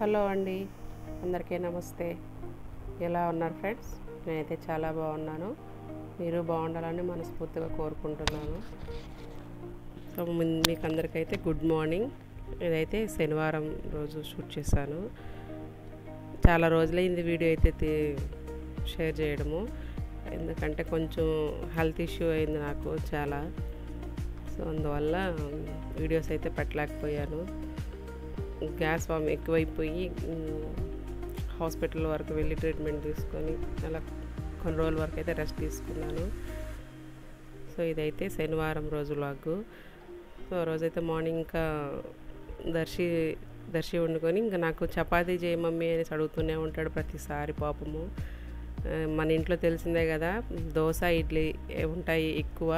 Hello అండి. అందరికీ నమస్తే. ఎలా ఉన్నారు ఫ్రెండ్స్? నేనైతే చాలా బాగున్నాను. మీరు బాగుండాలని మనస్ఫూర్తిగా కోరుకుంటున్నాను. సో మీకు అందరికైతే గుడ్ మార్నింగ్. ఇదైతే శనివారం రోజు షూట్ చేశాను. చాలా రోజులైంది వీడియో అయితే షేర్ చేయడము. ఎందుకంటే కొంచెం హెల్త్ ఇష్యూ అయింది నాకు చాలా. సో అందువల్ల వీడియోస్ అయితే పెట్టలేకపోయాను. గ్యాస్ ఫామ్ ఎక్కువైపోయి హాస్పిటల్ వరకు వెళ్ళి ట్రీట్మెంట్ తీసుకొని అలా కొన్ని రోజుల వరకు అయితే రెస్ట్ తీసుకున్నాను. సో ఇదైతే శనివారం రోజు లాగు సో ఆ రోజైతే మార్నింగ్ ఇంకా దర్శి దర్శి వండుకొని ఇంకా నాకు చపాతీ చేయి మమ్మీ అనేసి అడుగుతూనే ఉంటాడు ప్రతిసారి పాపము. మన ఇంట్లో తెలిసిందే కదా దోశ ఇడ్లీ ఉంటాయి ఎక్కువ.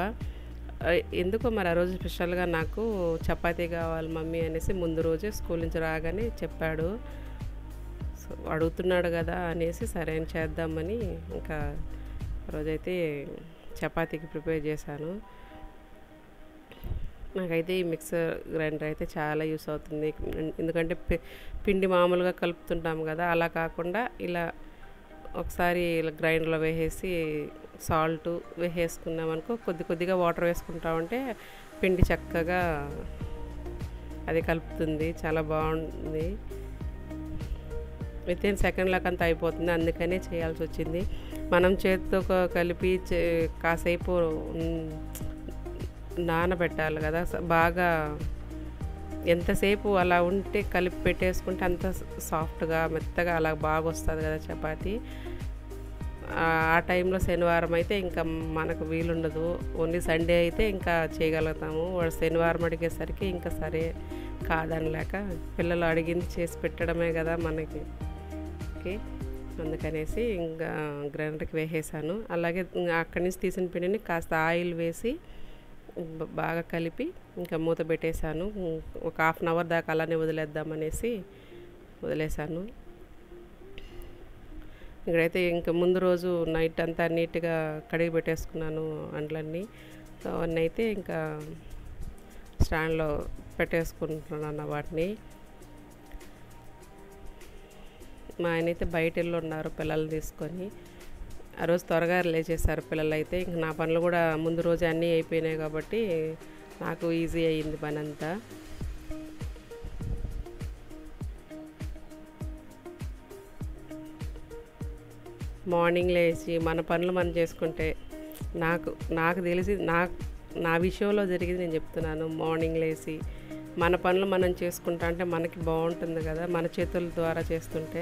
ఎందుకో మరి ఆ రోజు స్పెషల్గా నాకు చపాతీ కావాలి మమ్మీ అనేసి ముందు రోజే స్కూల్ నుంచి రాగానే చెప్పాడు. సో అడుగుతున్నాడు కదా అనేసి సరే అని చేద్దామని ఇంకా ఆ రోజైతే చపాతీకి ప్రిపేర్ చేశాను. నాకైతే ఈ మిక్సర్ గ్రైండర్ అయితే చాలా యూస్ అవుతుంది. ఎందుకంటే పి- పిండి మామూలుగా కలుపుతుంటాం కదా అలా కాకుండా ఇలా ఒకసారి ఇలా గ్రైండర్లో వేసేసి సాల్ట్ వేసేసుకున్నామనుకో కొద్ది కొద్దిగా వాటర్ వేసుకుంటా ఉంటే పిండి చక్కగా అది కలుపుతుంది చాలా బాగుంది. విత్ ఇన్ సెకండ్లకు అంతా అయిపోతుంది అందుకనే చేయాల్సి వచ్చింది. మనం చేతితో కలిపి చే- కాసేపు నానబెట్టాలి కదా స- బాగా ఎంతసేపు అలా ఉంటే కలిపి పెట్టేసుకుంటే అంత సాఫ్ట్గా మెత్తగా అలా బాగా వస్తుంది కదా చపాతి. ఆ టైంలో శనివారం అయితే ఇంకా మనకు వీలుండదు. ఓన్లీ సండే అయితే ఇంకా చేయగలుగుతాము. వాడు శనివారం అడిగేసరికి ఇంకా సరే కాదనలేక పిల్లలు అడిగింది చేసి పెట్టడమే కదా మనకి. ఓకే. అందుకనేసి ఇంకా గ్రైండర్కి వేసేసాను. అలాగే అక్కడి నుంచి తీసిన పిండిని కాస్త ఆయిల్ వేసి బాగా కలిపి ఇంకా మూత పెట్టేశాను. ఒక హాఫ్ అన్ అవర్ దాకా అలానే వదిలేద్దామనేసి వదిలేశాను. ఇక్కడైతే ఇంకా ముందు రోజు నైట్ అంతా నీట్గా కడిగి పెట్టేసుకున్నాను అండ్లన్నీ. సో అవన్నీ అయితే ఇంకా స్టాండ్లో పెట్టేసుకుంటున్నాను వాటిని. మా ఆయన అయితే బయట వెళ్ళి ఉన్నారు పిల్లలు తీసుకొని. ఆ రోజు త్వరగా లేచేసారు పిల్లలు అయితే ఇంక నా పనులు కూడా ముందు రోజు అన్నీ అయిపోయినాయి కాబట్టి నాకు ఈజీ అయ్యింది పని అంతా మార్నింగ్ లేచి మన పనులు మనం చేసుకుంటే నాకు నాకు తెలిసి నాకు నా విషయంలో జరిగింది నేను చెప్తున్నాను. మార్నింగ్ లేచి మన పనులు మనం చేసుకుంటా అంటే మనకి బాగుంటుంది కదా మన చేతుల ద్వారా చేస్తుంటే.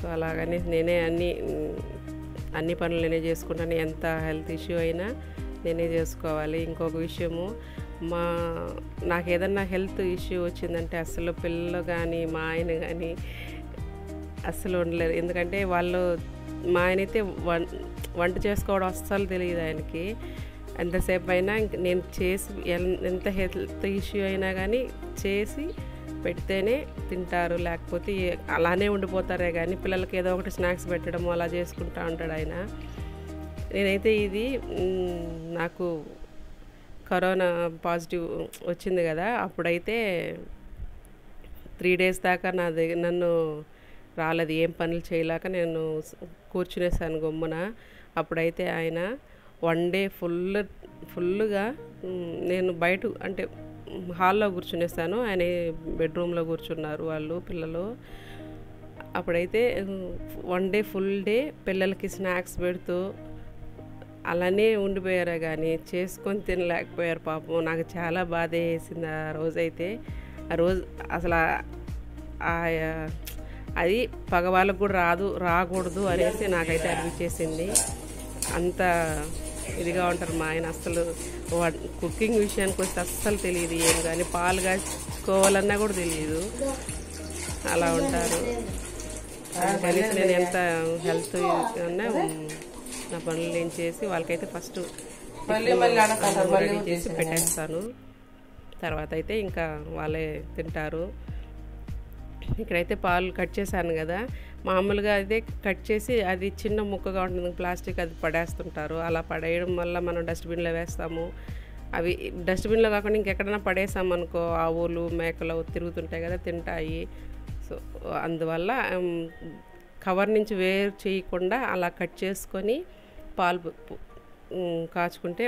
సో అలాగని నేనే అన్ని అన్ని పనులు నేనే చేసుకుంటాను. ఎంత హెల్త్ ఇష్యూ అయినా నేనే చేసుకోవాలి. ఇంకొక విషయము మా నాకు ఏదన్నా హెల్త్ ఇష్యూ వచ్చిందంటే అసలు పిల్లలు కానీ మా ఆయన కానీ అస్సలు ఉండలేరు. ఎందుకంటే వాళ్ళు మా ఆయన అయితే వం వంట చేసుకోవడం అస్సలు తెలియదు ఆయనకి. ఎంతసేపు అయినా నేను చేసి ఎంత హెల్త్ ఇష్యూ అయినా కానీ చేసి పెడితేనే తింటారు లేకపోతే అలానే ఉండిపోతారే కానీ పిల్లలకి ఏదో ఒకటి స్నాక్స్ పెట్టడము అలా చేసుకుంటా ఉంటాడు ఆయన. నేనైతే ఇది నాకు కరోనా పాజిటివ్ వచ్చింది కదా అప్పుడైతే త్రీ డేస్ దాకా నా దగ్గర నన్ను రాలేదు ఏం పనులు చేయలేక నేను కూర్చునేసాను గమ్మున. అప్పుడైతే ఆయన వన్ డే ఫుల్ ఫుల్గా నేను బయట అంటే హాల్లో కూర్చునేసాను. ఆయన బెడ్రూమ్లో కూర్చున్నారు వాళ్ళు పిల్లలు. అప్పుడైతే వన్ డే ఫుల్ డే పిల్లలకి స్నాక్స్ పెడుతూ అలానే ఉండిపోయారా కానీ చేసుకొని తినలేకపోయారు పాపం. నాకు చాలా బాధ వేసింది ఆ రోజైతే. ఆ రోజు అసలు ఆ- అది పగవాళ్ళకు కూడా రాదు రాకూడదు అనేసి నాకైతే అనిపించేసింది. అంత ఇదిగా ఉంటారు మా ఆయన. అస్సలు వ- కుకింగ్ విషయానికి వస్తే అస్సలు తెలియదు ఏం కానీ పాలు కాచుకోవాలన్నా కూడా తెలియదు. అలా ఉంటారు. కనీసం నేను ఎంత హెల్త్ అన్నా నా పనులు నేను చేసి వాళ్ళకైతే ఫస్ట్ రెడీ చేసి పెట్టేస్తాను. తర్వాత అయితే ఇంకా వాళ్ళే తింటారు. ఇక్కడైతే పాలు కట్ చేశాను కదా. మామూలుగా అదే కట్ చేసి అది చిన్న ముక్కగా ఉంటుంది. ప్లాస్టిక్ అది పడేస్తుంటారు. అలా పడేయడం వల్ల మనం డస్ట్బిన్లో వేస్తాము. అవి డస్ట్బిన్లో కాకుండా ఇంకెక్కడైనా పడేసామనుకో ఆవులు మేకలు తిరుగుతుంటాయి కదా తింటాయి. సో అందువల్ల కవర్ నుంచి వేరు చేయకుండా అలా కట్ చేసుకొని పాలు కాచుకుంటే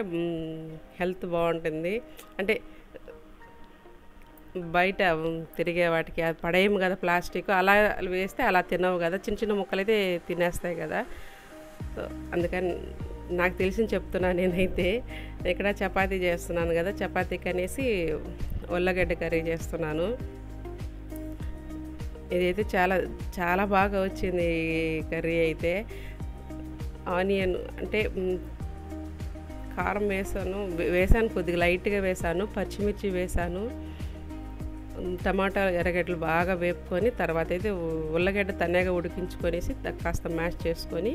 హెల్త్ బాగుంటుంది. అంటే బయట తిరిగే వాటికి అది పడేయము కదా ప్లాస్టిక్ అలా వేస్తే అలా తినవు కదా. చిన్న చిన్న ముక్కలు అయితే తినేస్తాయి కదా. సో అందుకని నాకు తెలిసి చెప్తున్నాను నేనైతే. ఇక్కడ చపాతీ చేస్తున్నాను కదా చపాతీకి అనేసి ఉల్లగడ్డ కర్రీ చేస్తున్నాను. ఇదైతే చాలా చాలా బాగా వచ్చింది ఈ కర్రీ అయితే. ఆనియన్ అంటే కారం వేసాను వేసాను కొద్దిగా లైట్గా వేసాను పచ్చిమిర్చి వేసాను. టమాటా ఎర్రగడ్డలు బాగా వేపుకొని తర్వాత అయితే ఉల్లగడ్డ తనేగా ఉడికించుకొనేసి కాస్త మ్యాష్ చేసుకొని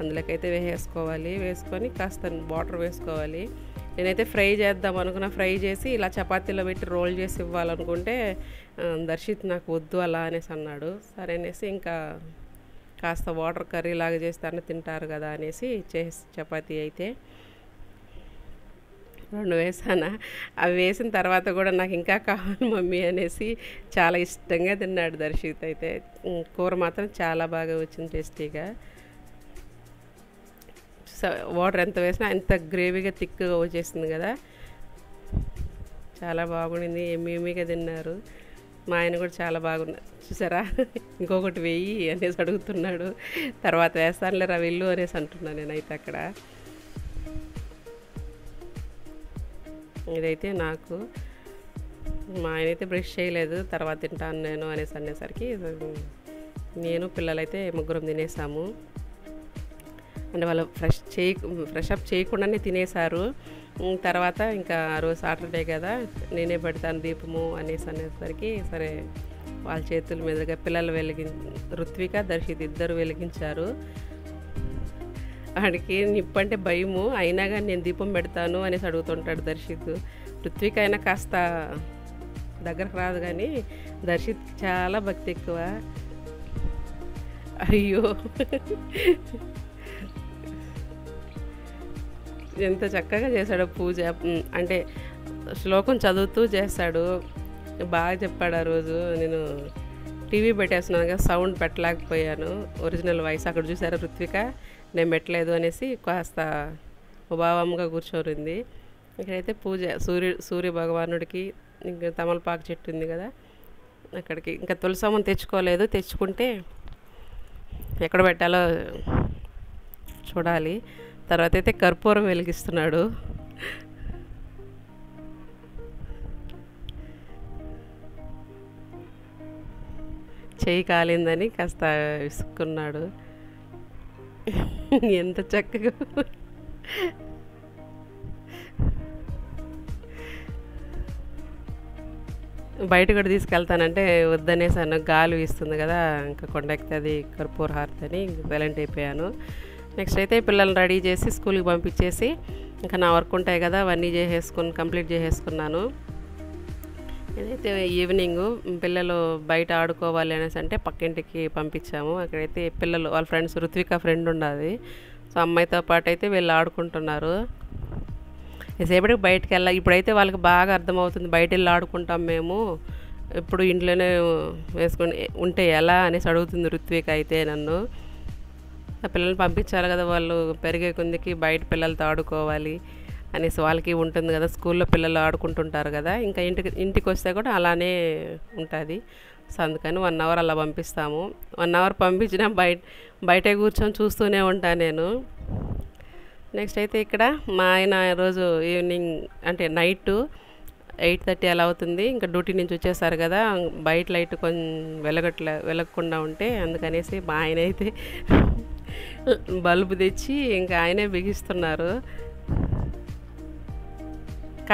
అందులోకైతే వేసేసుకోవాలి. వేసుకొని కాస్త వాటర్ వేసుకోవాలి. నేనైతే ఫ్రై చేద్దాం అనుకున్న. ఫ్రై చేసి ఇలా చపాతీలో పెట్టి రోల్ చేసి ఇవ్వాలనుకుంటే దర్శిత్ నాకు వద్దు అలా అనేసి అన్నాడు. సరే అనేసి ఇంకా కాస్త వాటర్ కర్రీ లాగా చేస్తాను తింటారు కదా అనేసి చేసి చపాతీ అయితే రెండు వేసానా? అవి వేసిన తర్వాత కూడా నాకు ఇంకా కావాలి మమ్మీ అనేసి చాలా ఇష్టంగా తిన్నాడు దర్శిత్ అయితే. కూర మాత్రం చాలా బాగా వచ్చింది టేస్టీగా. వాటర్ ఎంత వేసినా అంత గ్రేవీగా థిక్గా వచ్చేసింది కదా. చాలా బాగుండింది ఎమ్మీగా తిన్నారు. మా ఆయన కూడా చాలా బాగున్నారు చూసారా? ఇంకొకటి వెయ్యి అనేసి అడుగుతున్నాడు. తర్వాత వేస్తానులేరా వెళ్ళు అనేసి అంటున్నాను నేనైతే అక్కడ. ఇదైతే నాకు మా ఆయన అయితే బ్రష్ చేయలేదు తర్వాత తింటాను నేను అనేసి అనేసరికి నేను పిల్లలైతే ముగ్గురం తినేసాము. అంటే వాళ్ళు ఫ్రెష్ చేయ ఫ్రెష్ అప్ చేయకుండానే తినేశారు తర్వాత ఇంకా ఆ రోజు సాటర్డే కదా నేనే పెడతాను దీపము అనేసి అనేసరికి సరే వాళ్ళ చేతుల మీదుగా పిల్లలు వెలిగి ఋత్విక దర్శిత్ ఇద్దరు వెలిగించారు. ఆడికి నిప్పు అంటే భయము. అయినా కానీ నేను దీపం పెడతాను అనేసి అడుగుతుంటాడు దర్శిత్. ఋత్విక అయినా కాస్త దగ్గరకు రాదు కానీ దర్శిత్ చాలా భక్తి ఎక్కువ. అయ్యో. ఎంత చక్కగా చేశాడు పూజ. అంటే శ్లోకం చదువుతూ చేస్తాడు. బాగా చెప్పాడు ఆ రోజు. నేను టీవీ పెట్టేస్తున్నాను కదా సౌండ్ పెట్టలేకపోయాను. ఒరిజినల్ వాయిస్ అక్కడ చూసారా ఋత్విక నేను పెట్టలేదు అనేసి కాస్త ఉభావంగా కూర్చోరింది. ఇక్కడైతే పూజ సూర్య సూర్య భగవానుడికి ఇంకా తమలపాకు చెట్టు ఉంది కదా అక్కడికి. ఇంకా తులసమ్మ తెచ్చుకోలేదు. తెచ్చుకుంటే ఎక్కడ పెట్టాలో చూడాలి. తర్వాత అయితే కర్పూరం వెలిగిస్తున్నాడు. చేయి కాలిందని కాస్త విసుక్కున్నాడు. ఎంత చక్కగా బయట కూడా తీసుకెళ్తానంటే వద్దనేసాను గాలి వీస్తుంది కదా ఇంకా కొండెక్కుతుంది కర్పూర హారతి అని సైలెంట్ అయిపోయాను. నెక్స్ట్ అయితే పిల్లల్ని రెడీ చేసి స్కూల్కి పంపించేసి ఇంకా నా వర్క్ ఉంటాయి కదా అవన్నీ చేసేసుకుని కంప్లీట్ చేసేసుకున్నాను. ఇదైతే ఈవినింగ్ పిల్లలు బయట ఆడుకోవాలి అనేసి అంటే పక్కింటికి పంపించాము. అక్కడైతే పిల్లలు వాళ్ళ ఫ్రెండ్స్ రుత్విక ఫ్రెండ్ ఉన్నది సో అమ్మాయితో పాటు అయితే వీళ్ళు ఆడుకుంటున్నారు. సేపటికి బయటకు వెళ్ళా. ఇప్పుడైతే వాళ్ళకి బాగా అర్థమవుతుంది. బయట వెళ్ళి ఆడుకుంటాం మేము. ఇప్పుడు ఇంట్లోనే వేసుకొని ఉంటే ఎలా అనేసి అడుగుతుంది రుత్విక అయితే నన్ను. ఆ పిల్లల్ని పంపించాలి కదా వాళ్ళు. పెరిగే కొందికి బయట పిల్లలతో ఆడుకోవాలి. అనేసి వాళ్ళకి ఉంటుంది కదా స్కూల్లో పిల్లలు ఆడుకుంటుంటారు కదా ఇంకా ఇంటికి ఇంటికి వస్తే కూడా అలానే ఉంటుంది. సో అందుకని వన్ అవర్ అలా పంపిస్తాము. వన్ అవర్ పంపించినా బయట బయటే కూర్చొని చూస్తూనే ఉంటాను నేను. నెక్స్ట్ అయితే ఇక్కడ మా ఆయన రోజు ఈవినింగ్ అంటే నైట్ ఎయిట్ థర్టీ అలా అవుతుంది. ఇంకా డ్యూటీ నుంచి వచ్చేసారు కదా బయట లైట్ కొంచెం వెలగట్లే వెలగకుండా ఉంటే అందుకనేసి మా ఆయన అయితే బల్బు తెచ్చి ఇంకా ఆయనే బిగిస్తున్నారు.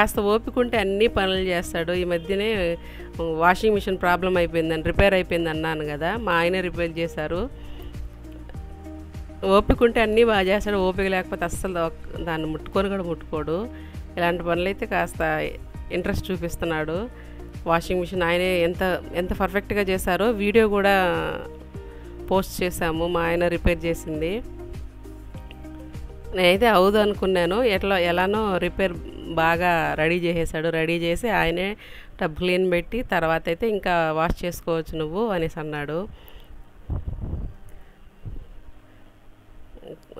కాస్త ఓపికంటే అన్ని పనులు చేస్తాడు. ఈ మధ్యనే వాషింగ్ మిషన్ ప్రాబ్లం అయిపోయిందని రిపేర్ అయిపోయింది అన్నాను కదా మా ఆయన రిపేర్ చేశారు. ఓపికంటే అన్నీ బాగా చేస్తాడు. ఓపిక లేకపోతే అస్సలు దాన్ని ముట్టుకొని కూడా ముట్టుకోడు. ఇలాంటి పనులు అయితే కాస్త ఇంట్రెస్ట్ చూపిస్తున్నాడు. వాషింగ్ మిషన్ ఆయనే ఎంత ఎంత పర్ఫెక్ట్గా చేశారో వీడియో కూడా పోస్ట్ చేశాము. మా ఆయన రిపేర్ చేసింది. నేనైతే అవుదు అనుకున్నాను ఎట్లా ఎలానో రిపేర్ బాగా రెడీ చేసేసాడు. రెడీ చేసి ఆయనే టబ్ క్లీన్ పెట్టి తర్వాత అయితే ఇంకా వాష్ చేసుకోవచ్చు నువ్వు అనేసి అన్నాడు.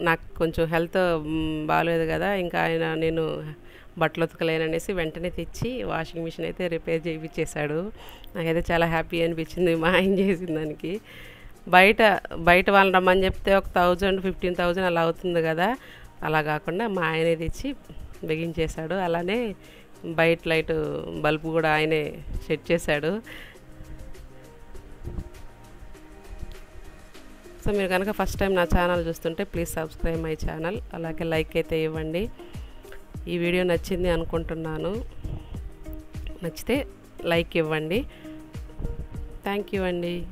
నాకు కొంచెం హెల్త్ బాగాలేదు కదా ఇంకా ఆయన నేను బట్టలు ఉతకలేననేసి వెంటనే తెచ్చి వాషింగ్ మిషన్ అయితే రిపేర్ చేయించేశాడు నాకైతే చాలా హ్యాపీ అనిపించింది మా ఆయన చేసిన దానికి. బయట బయట వాళ్ళని రమ్మని చెప్తే ఒక థౌజండ్ ఫిఫ్టీన్ థౌజండ్ అలా అవుతుంది కదా. అలా కాకుండా మా ఆయనే తెచ్చి బిగించేశాడు. అలానే బయట లైట్ బల్బు కూడా ఆయనే సెట్ చేశాడు. సో మీరు కనుక ఫస్ట్ టైం నా ఛానల్ చూస్తుంటే ప్లీజ్ సబ్స్క్రైబ్ మై ఛానల్. అలాగే లైక్ అయితే ఇవ్వండి. ఈ వీడియో నచ్చింది అనుకుంటున్నాను. నచ్చితే లైక్ ఇవ్వండి. థ్యాంక్ యూ అండి.